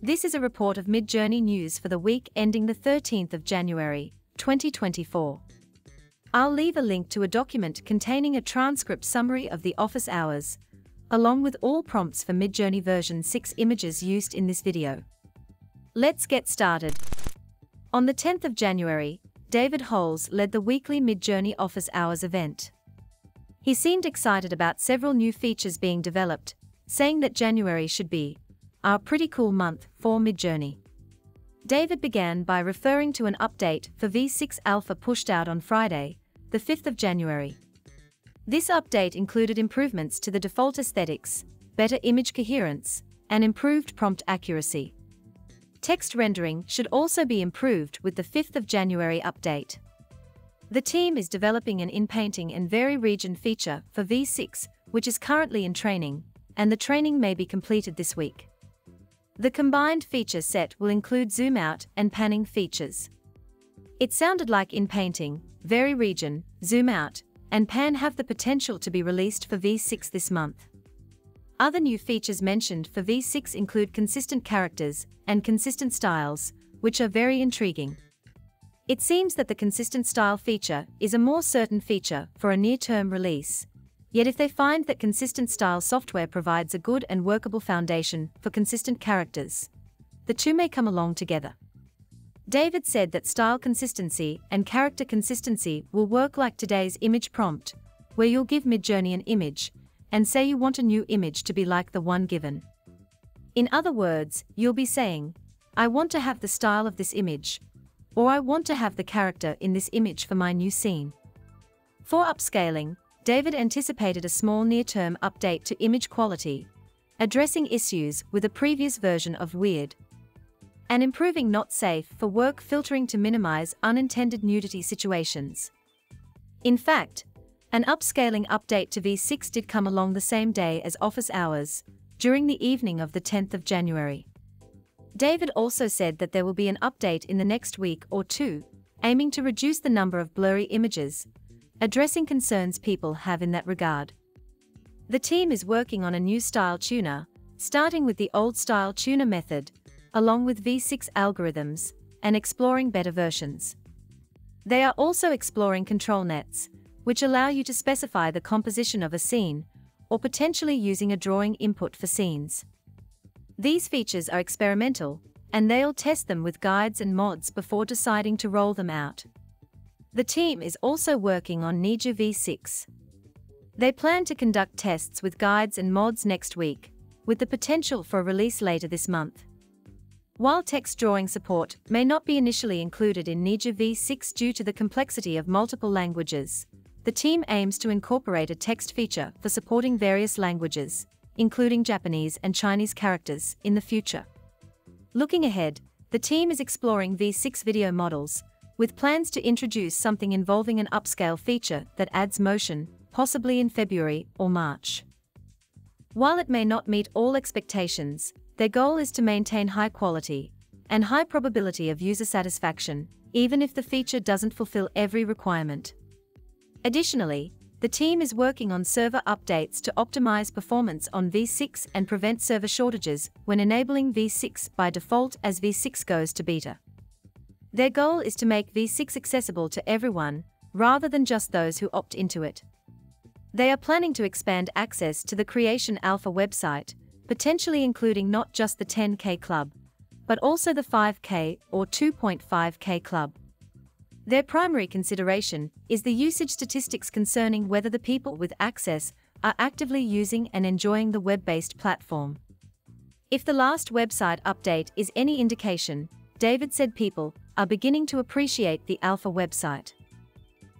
This is a report of Midjourney News for the week ending the 13th of January, 2024. I'll leave a link to a document containing a transcript summary of the office hours, along with all prompts for Midjourney version 6 images used in this video. Let's get started. On the 10th of January, David Holz led the weekly Midjourney office hours event. He seemed excited about several new features being developed, saying that January should be our pretty cool month for Midjourney. David began by referring to an update for V6 Alpha pushed out on Friday, the 5th of January. This update included improvements to the default aesthetics, better image coherence, and improved prompt accuracy. Text rendering should also be improved with the 5th of January update. The team is developing an in-painting and vary region feature for V6, which is currently in training, and the training may be completed this week. The combined feature set will include zoom out and panning features. It sounded like in painting, vary region, zoom out, and pan have the potential to be released for V6 this month. Other new features mentioned for V6 include consistent characters and consistent styles, which are very intriguing. It seems that the consistent style feature is a more certain feature for a near-term release, Yet if they find that consistent style software provides a good and workable foundation for consistent characters, the two may come along together. David said that style consistency and character consistency will work like today's image prompt, where you'll give Midjourney an image, and say you want a new image to be like the one given. In other words, you'll be saying, I want to have the style of this image, or I want to have the character in this image for my new scene. For upscaling, David anticipated a small near-term update to image quality, addressing issues with a previous version of Weird, and improving Not Safe for work filtering to minimize unintended nudity situations. In fact, an upscaling update to V6 did come along the same day as office hours, during the evening of the 10th of January. David also said that there will be an update in the next week or two, aiming to reduce the number of blurry images, addressing concerns people have in that regard. The team is working on a new style tuner, starting with the old style tuner method, along with V6 algorithms, and exploring better versions. They are also exploring control nets, which allow you to specify the composition of a scene, or potentially using a drawing input for scenes. These features are experimental, and they'll test them with guides and mods before deciding to roll them out. The team is also working on Niji V6. They plan to conduct tests with guides and mods next week, with the potential for a release later this month. While text drawing support may not be initially included in Niji V6 due to the complexity of multiple languages, the team aims to incorporate a text feature for supporting various languages, including Japanese and Chinese characters, in the future. Looking ahead, the team is exploring V6 video models, with plans to introduce something involving an upscale feature that adds motion, possibly in February or March. While it may not meet all expectations, their goal is to maintain high quality and high probability of user satisfaction, even if the feature doesn't fulfill every requirement. Additionally, the team is working on server updates to optimize performance on V6 and prevent server shortages when enabling V6 by default as V6 goes to beta. Their goal is to make V6 accessible to everyone, rather than just those who opt into it. They are planning to expand access to the Creation Alpha website, potentially including not just the 10K Club, but also the 5K or 2.5K Club. Their primary consideration is the usage statistics concerning whether the people with access are actively using and enjoying the web based platform. If the last website update is any indication, David said people are beginning to appreciate the Alpha website.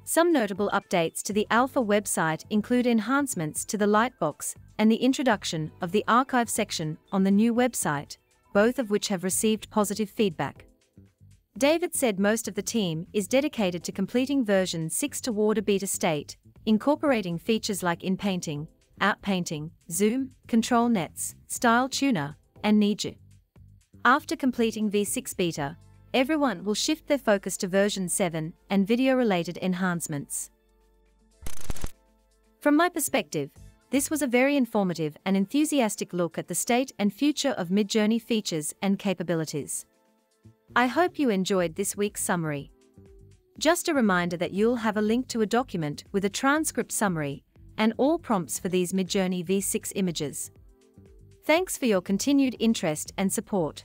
Some notable updates to the Alpha website include enhancements to the Lightbox and the introduction of the archive section on the new website, both of which have received positive feedback. David said most of the team is dedicated to completing version 6 toward a beta state, incorporating features like in-painting, out-painting, zoom, control nets, style tuner, and Niji. After completing V6 beta, everyone will shift their focus to version 7 and video-related enhancements. From my perspective, This was a very informative and enthusiastic look at the state and future of Midjourney features and capabilities. I hope you enjoyed this week's summary. Just a reminder that you'll have a link to a document with a transcript summary and all prompts for these Midjourney V6 images. Thanks for your continued interest and support.